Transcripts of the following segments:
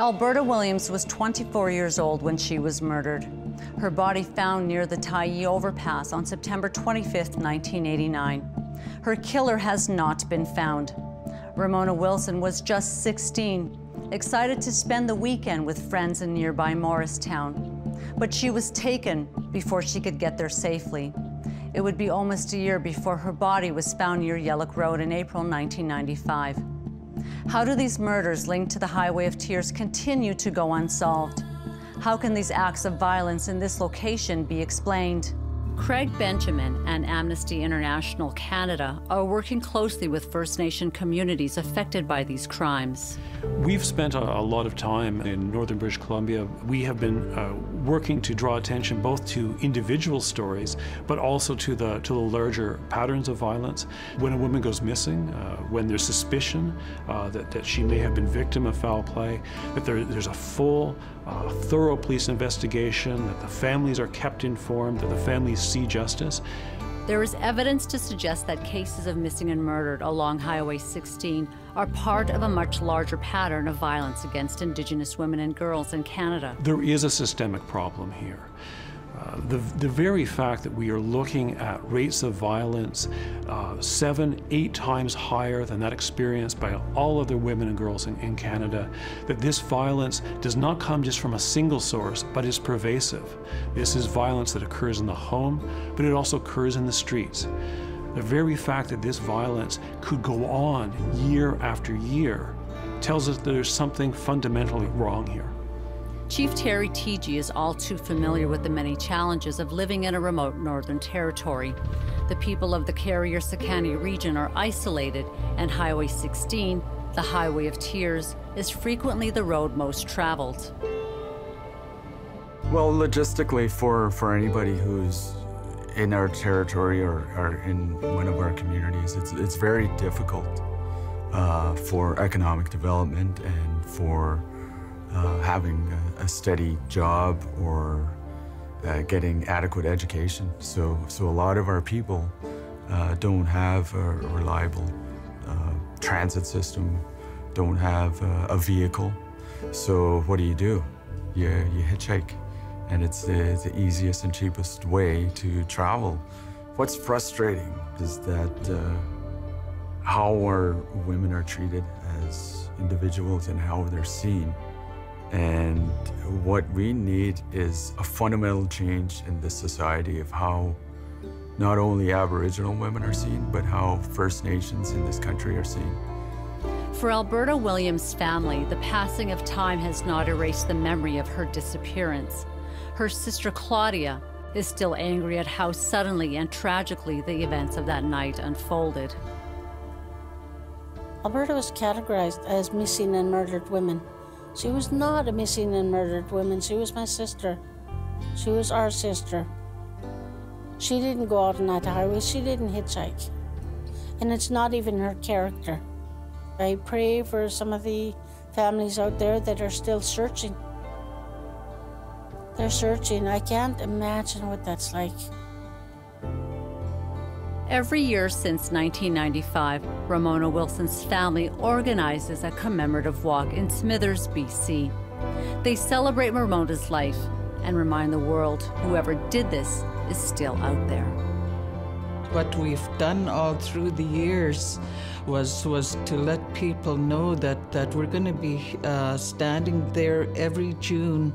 Alberta Williams was 24 years old when she was murdered. Her body found near the Tyee overpass on September 25, 1989. Her killer has not been found. Ramona Wilson was just 16, excited to spend the weekend with friends in nearby Moricetown. But she was taken before she could get there safely. It would be almost a year before her body was found near Yelich Road in April 1995. How do these murders linked to the Highway of Tears continue to go unsolved? How can these acts of violence in this location be explained? Craig Benjamin and Amnesty International Canada are working closely with First Nation communities affected by these crimes. We've spent a, a lot of time in northern British Columbia. We have been uh, working to draw attention both to individual stories, but also to the to the larger patterns of violence. When a woman goes missing, uh, when there's suspicion uh, that, that she may have been victim of foul play, that there, there's a full, uh, thorough police investigation, that the families are kept informed, that the families see justice. There is evidence to suggest that cases of missing and murdered along Highway 16 are part of a much larger pattern of violence against Indigenous women and girls in Canada. There is a systemic problem here. The, the very fact that we are looking at rates of violence uh, seven, eight times higher than that experienced by all other women and girls in, in Canada, that this violence does not come just from a single source, but is pervasive. This is violence that occurs in the home, but it also occurs in the streets. The very fact that this violence could go on year after year tells us that there's something fundamentally wrong here. Chief Terry Teegee is all too familiar with the many challenges of living in a remote northern territory. The people of the Carrier Sekani region are isolated, and Highway 16, the Highway of Tears, is frequently the road most traveled. Well, logistically, for, for anybody who's in our territory or, or in one of our communities, it's, it's very difficult uh, for economic development and for uh, having a, a, steady job or uh, getting adequate education. So, so a lot of our people uh, don't have a reliable uh, transit system, don't have a vehicle. So what do you do? You, you hitchhike, and it's the, the easiest and cheapest way to travel. What's frustrating is that uh, how our women are treated as individuals and how they're seen. And what we need is a fundamental change in this society of how not only Aboriginal women are seen, but how First Nations in this country are seen. For Alberta Williams' family, the passing of time has not erased the memory of her disappearance. Her sister Claudia is still angry at how suddenly and tragically the events of that night unfolded. Alberta was categorized as missing and murdered women. She was not a missing and murdered woman. She was my sister. She was our sister. She didn't go out on that highway. She didn't hitchhike. And it's not even her character. I pray for some of the families out there that are still searching. They're searching. I can't imagine what that's like. Every year since 1995, Ramona Wilson's family organizes a commemorative walk in Smithers, BC. They celebrate Ramona's life and remind the world whoever did this is still out there. What we've done all through the years was was to let people know that, that we're going to be uh, standing there every June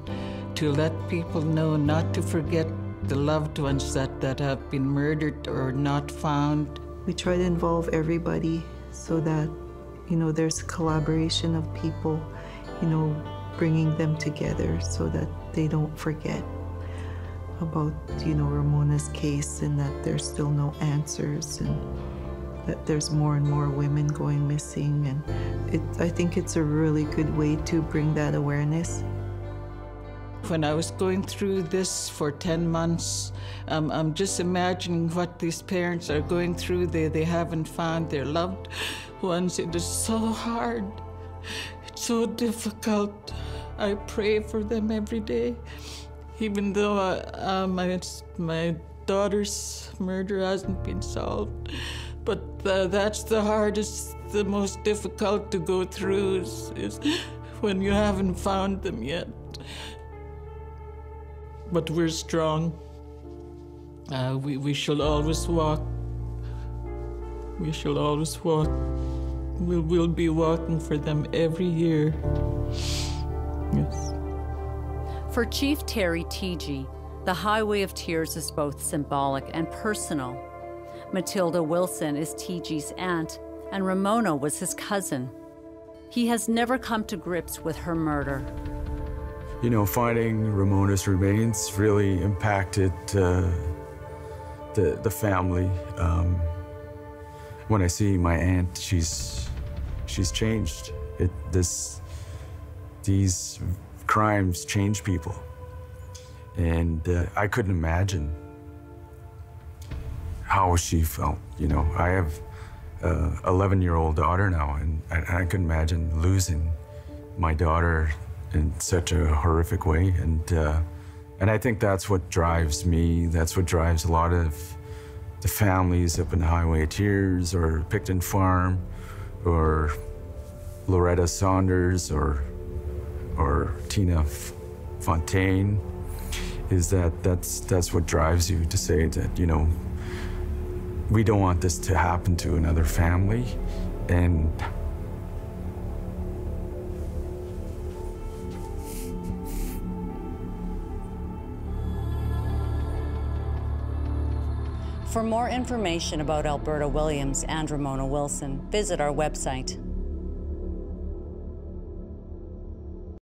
to let people know not to forget the loved ones that, that have been murdered or not found. We try to involve everybody so that, you know, there's collaboration of people, you know, bringing them together so that they don't forget about, you know, Ramona's case and that there's still no answers and that there's more and more women going missing. And it, I think it's a really good way to bring that awareness. When I was going through this for 10 months, um, I'm just imagining what these parents are going through. They, they haven't found their loved ones. It is so hard. It's so difficult. I pray for them every day. Even though uh, uh my, my daughter's murder hasn't been solved. But uh, that's the hardest, the most difficult to go through is, is when you haven't found them yet. But we're strong. Uh, we, we shall always walk. We shall always walk. We'll, we'll be walking for them every year. Yes. For Chief Terry Teegee, the Highway of Tears is both symbolic and personal. Matilda Wilson is Teegee's aunt, and Ramona was his cousin. He has never come to grips with her murder. You know, finding Ramona's remains really impacted uh, the, the family. Um, when I see my aunt, she's, she's changed. It, this, these crimes change people. And uh, I couldn't imagine how she felt. You know, I have a 11 year old daughter now, and I, I couldn't imagine losing my daughter in such a horrific way. And, uh, and I think that's what drives me. That's what drives a lot of the families up in Highway Tears or Pickton Farm or Loretta Saunders or, or Tina Fontaine is that that's, that's what drives you to say that, you know, we don't want this to happen to another family. And For more information about Alberta Williams and Ramona Wilson, visit our website.